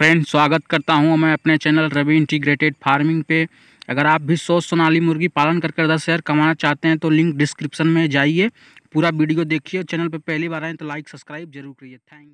Friend स्वागत करता हूँ मैं अपने चैनल रवि इंटीग्रेटेड फ़ार्मिंग पे। अगर आप भी सौ सोनाली मुर्गी पालन कर कर दस हज़ार कमाना चाहते हैं तो लिंक डिस्क्रिप्शन में जाइए। पूरा वीडियो देखिए चैनल पे पहली बार आए तो लाइक सब्सक्राइब ज़रूर करिए। थैंक